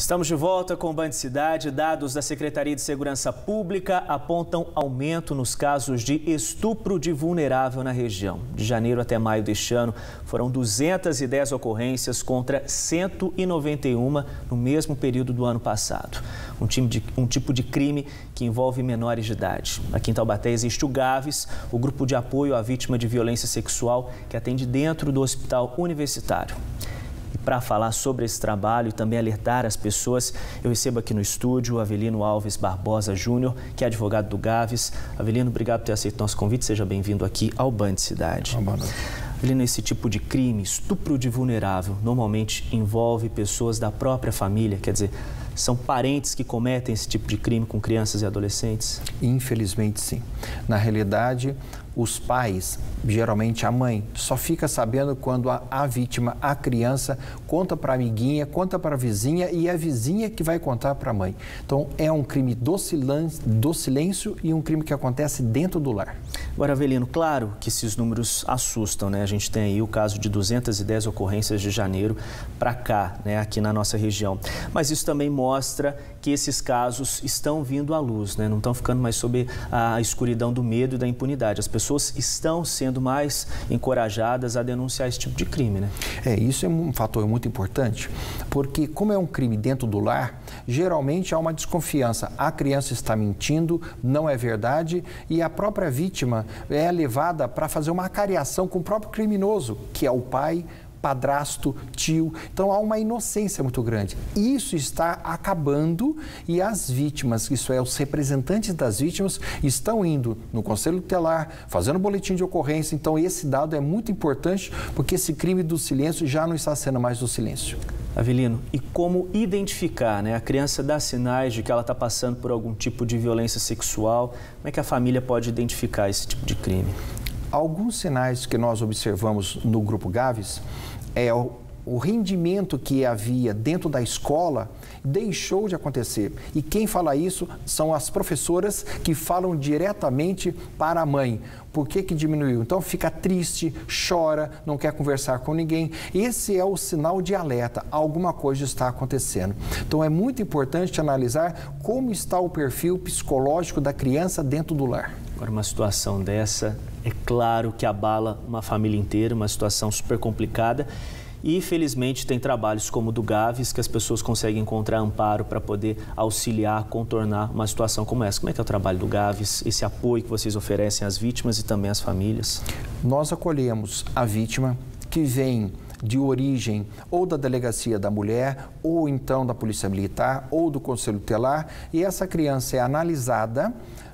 Estamos de volta com o Band Cidade. Dados da Secretaria de Segurança Pública apontam aumento nos casos de estupro de vulnerável na região. De janeiro até maio deste ano, foram 210 ocorrências contra 191 no mesmo período do ano passado. Um, de, um tipo de crime que envolve menores de idade. Aqui em Taubaté existe o GAVES, o Grupo de Apoio à Vítima de Violência Sexual, que atende dentro do Hospital Universitário. E para falar sobre esse trabalho e também alertar as pessoas, eu recebo aqui no estúdio o Avelino Alves Barbosa Júnior, que é advogado do Gaves. Avelino, obrigado por ter aceito nosso convite. Seja bem-vindo aqui ao Band Cidade. Boa noite. Avelino, esse tipo de crime, estupro de vulnerável, normalmente envolve pessoas da própria família, quer dizer, são parentes que cometem esse tipo de crime com crianças e adolescentes? Infelizmente, sim. Na realidade, os pais, geralmente a mãe, só fica sabendo quando a, a vítima, a criança, conta para a amiguinha, conta para a vizinha e é a vizinha que vai contar para a mãe. Então é um crime do silêncio, do silêncio e um crime que acontece dentro do lar. Agora, Avelino, claro que esses números assustam, né? A gente tem aí o caso de 210 ocorrências de janeiro para cá, né, aqui na nossa região. Mas isso também mostra que esses casos estão vindo à luz, né? Não estão ficando mais sob a escuridão do medo e da impunidade. As pessoas pessoas estão sendo mais encorajadas a denunciar esse tipo de crime, né? É, isso é um fator muito importante, porque como é um crime dentro do lar, geralmente há uma desconfiança. A criança está mentindo, não é verdade, e a própria vítima é levada para fazer uma acariação com o próprio criminoso, que é o pai padrasto, tio. Então há uma inocência muito grande. Isso está acabando e as vítimas, isso é, os representantes das vítimas, estão indo no Conselho Tutelar, fazendo boletim de ocorrência. Então esse dado é muito importante porque esse crime do silêncio já não está sendo mais do silêncio. Avelino, e como identificar, né? A criança dá sinais de que ela está passando por algum tipo de violência sexual. Como é que a família pode identificar esse tipo de crime? Alguns sinais que nós observamos no grupo Gaves é o, o rendimento que havia dentro da escola deixou de acontecer. E quem fala isso são as professoras que falam diretamente para a mãe. Por que, que diminuiu? Então fica triste, chora, não quer conversar com ninguém. Esse é o sinal de alerta, alguma coisa está acontecendo. Então é muito importante analisar como está o perfil psicológico da criança dentro do lar. Agora, uma situação dessa, é claro que abala uma família inteira, uma situação super complicada. E felizmente tem trabalhos como o do Gaves que as pessoas conseguem encontrar amparo para poder auxiliar, contornar uma situação como essa. Como é que é o trabalho do Gaves, esse apoio que vocês oferecem às vítimas e também às famílias? Nós acolhemos a vítima que vem de origem ou da delegacia da mulher, ou então da polícia militar, ou do conselho tutelar, e essa criança é analisada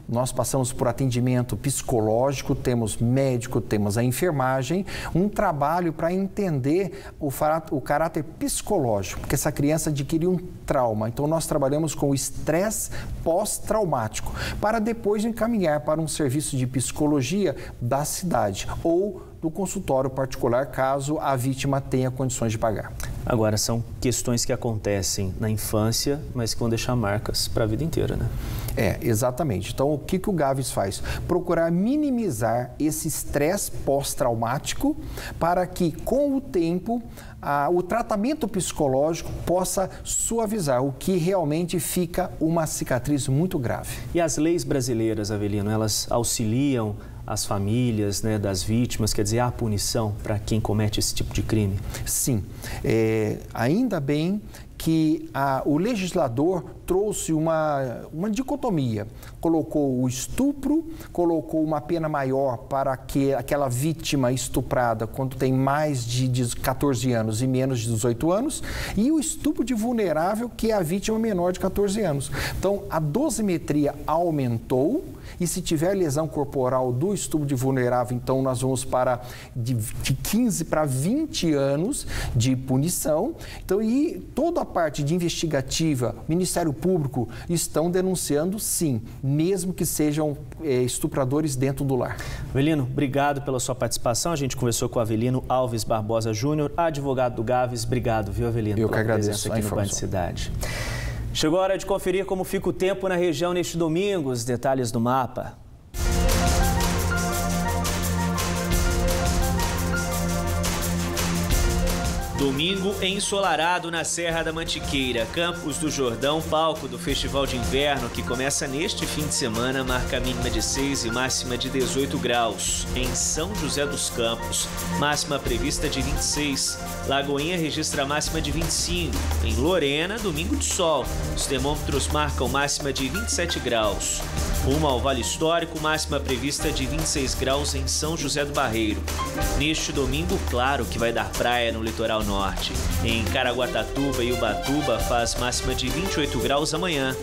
nós passamos por atendimento psicológico, temos médico, temos a enfermagem, um trabalho para entender o, o caráter psicológico, porque essa criança adquiriu um trauma. Então, nós trabalhamos com o estresse pós-traumático, para depois encaminhar para um serviço de psicologia da cidade ou do consultório particular, caso a vítima tenha condições de pagar. Agora, são questões que acontecem na infância, mas que vão deixar marcas para a vida inteira, né? É, exatamente. Então, o que, que o Gavis faz? Procurar minimizar esse estresse pós-traumático para que, com o tempo, a, o tratamento psicológico possa suavizar, o que realmente fica uma cicatriz muito grave. E as leis brasileiras, Avelino, elas auxiliam as famílias né, das vítimas, quer dizer, há punição para quem comete esse tipo de crime? Sim. É, ainda bem que a, o legislador trouxe uma, uma dicotomia. Colocou o estupro, colocou uma pena maior para que aquela vítima estuprada quando tem mais de 14 anos e menos de 18 anos, e o estupro de vulnerável, que é a vítima menor de 14 anos. Então, a dosimetria aumentou, e se tiver lesão corporal do estupro de vulnerável, então nós vamos para de, de 15 para 20 anos de punição. Então, e toda a parte de investigativa, Ministério Público estão denunciando sim, mesmo que sejam é, estupradores dentro do lar. Avelino, obrigado pela sua participação. A gente conversou com o Avelino Alves Barbosa Júnior, advogado do Gaves. Obrigado, viu, Avelino? Eu que agradeço aqui no Band Cidade. Chegou a hora de conferir como fica o tempo na região neste domingo. Os detalhes do mapa. Domingo ensolarado na Serra da Mantiqueira. Campos do Jordão, palco do Festival de Inverno, que começa neste fim de semana, marca mínima de 6 e máxima de 18 graus. Em São José dos Campos, máxima prevista de 26. Lagoinha registra máxima de 25. Em Lorena, domingo de sol. Os termômetros marcam máxima de 27 graus. Rumo ao Vale Histórico, máxima prevista de 26 graus em São José do Barreiro. Neste domingo, claro que vai dar praia no litoral norte. Em Caraguatatuba e Ubatuba faz máxima de 28 graus amanhã.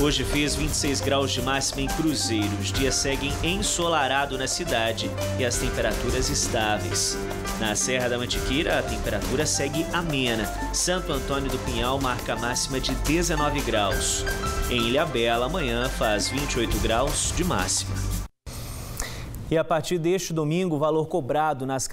Hoje fez 26 graus de máxima em Cruzeiro. Os dias seguem ensolarado na cidade e as temperaturas estáveis. Na Serra da Mantiqueira, a temperatura segue amena. Santo Antônio do Pinhal marca máxima de 19 graus. Em Ilha Bela, amanhã faz 28 graus de máxima. E a partir deste domingo, o valor cobrado nas,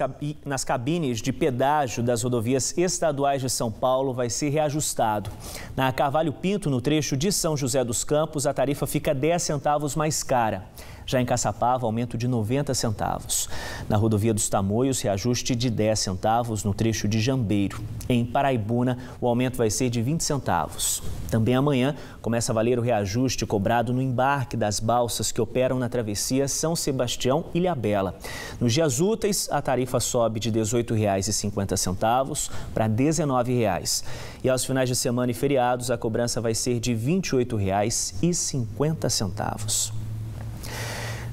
cabines de pedágio das rodovias estaduais de São Paulo vai ser reajustado. Na Carvalho Pinto, no trecho de São José dos Campos, a tarifa fica 10 centavos mais cara. Já em Caçapava, aumento de 90 centavos. Na rodovia dos Tamoios, reajuste de 10 centavos no trecho de Jambeiro. Em Paraibuna, o aumento vai ser de 20 centavos. Também amanhã começa a valer o reajuste cobrado no embarque das balsas que operam na travessia São Sebastião e Ilhabela. Nos dias úteis, a tarifa sobe de R$ 18,50 para R$ 19,00. E aos finais de semana e feriados, a cobrança vai ser de R$ 28,50.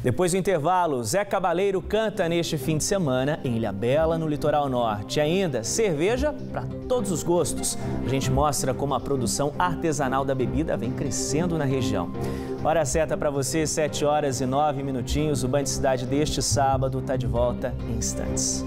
Depois do intervalo, Zé Cabaleiro canta neste fim de semana em Ilha Bela, no litoral norte. E ainda, cerveja para todos os gostos. A gente mostra como a produção artesanal da bebida vem crescendo na região. Hora certa para você, 7 horas e 9 minutinhos. O Band Cidade deste sábado está de volta em instantes.